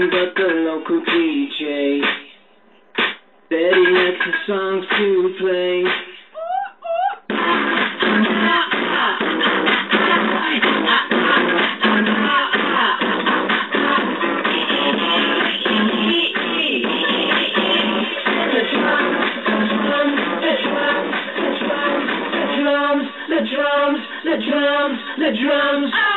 nothing but the local DJ. Betty had the songs to play. The drums, the drums, the drums.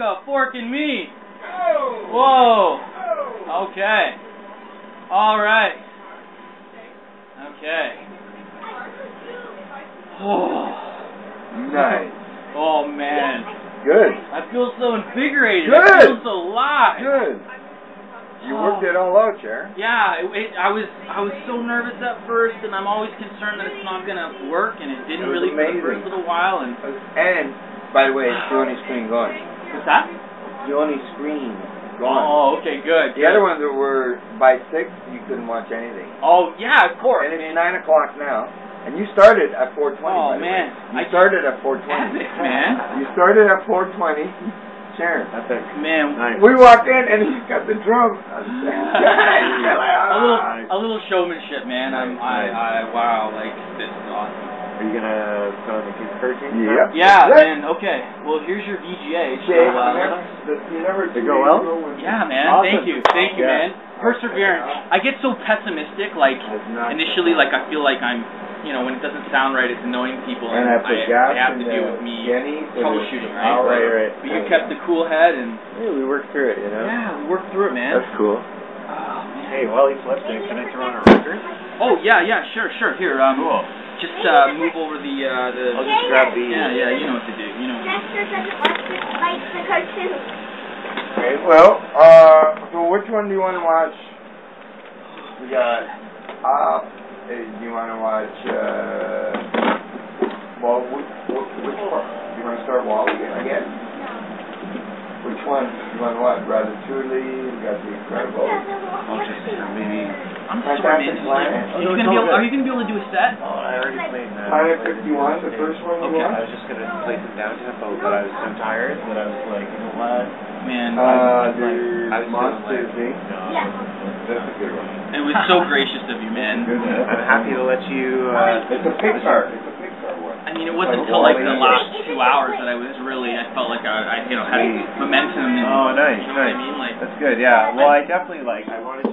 A fork in me! Oh. Whoa! Oh. Okay. Alright. Okay. Oh. Nice. Oh, man. Good. I feel so invigorated. Good. I feel so alive. Good. You oh. worked it all out, Sharon. Yeah, it, it, I was I was so nervous at first, and I'm always concerned that it's not gonna work, and it didn't It was really for the amazing. first little while. And And, by the way, it's the only screen going. What's that? The only screen going. Oh, okay, good. The other ones that were by six, you couldn't watch anything. Oh yeah, of course. And it's man. nine o'clock now. And you started at 4:20. Oh, by the oh, man. way. You I- started at 4:20. Epic, man. You started at 4:20. Sharon. Epic. Man, Nice. We walked in and he's got the drums. a little a little showmanship, man. I'm I I wow, like this is awesome. Are you gonna put on the Keith Curtain? Yep. Yeah, Yep. man. Okay. Well, here's your VGA. So, Jay, uh, never, the- you never Did it go well? yeah, man. Awesome. Thank you. Thank you, Yeah. man. Perseverance. I get so pessimistic, like Has not- initially, like I feel like I'm, you know, when it doesn't sound right, it's annoying people, And I put I, gas I have in to the deal with me Jenny for the troubleshooting, right? hour. Right, right. But you kept the cool head, and Yeah, we worked through it, you know? yeah, we worked through it, man. That's cool. Oh, man. Hey, while he's listening, can I throw on a record? Oh yeah, yeah, sure, sure. Here, um, Cool. Just uh, move over the uh, the. I'll just grab the... Yeah, yeah, you know what to do. You know. Dexter doesn't like the, like the cartoon. Okay, well, uh, so which one do you want to watch? We got Uh, do you want to watch, uh, well, which, which one? Do you want to start WALL-E again? Which one do you want to watch? Ratatouille, we got The Incredibles. I'll just maybe... I'm sorry, man. Fantastic Planet. Are you gonna be able, are you gonna be able to do a set? Oh, I already played that. Planet 51, the first one you Okay. I was just gonna play some down tempo, but I was so tired that I was like, you know what? Man, Uh, I there's was Monsters, feeling Inc. No. Yeah. That's a good one. it was so gracious of you, man. I'm happy to let you. Uh, It's a Pixar. It's a Pixar one. I mean, it wasn't until like the last two hours that I was really, I felt like I, I you know, had momentum and. Oh, nice, You know what I nice. mean? Like, That's good. Yeah. Well, I definitely like. I wanted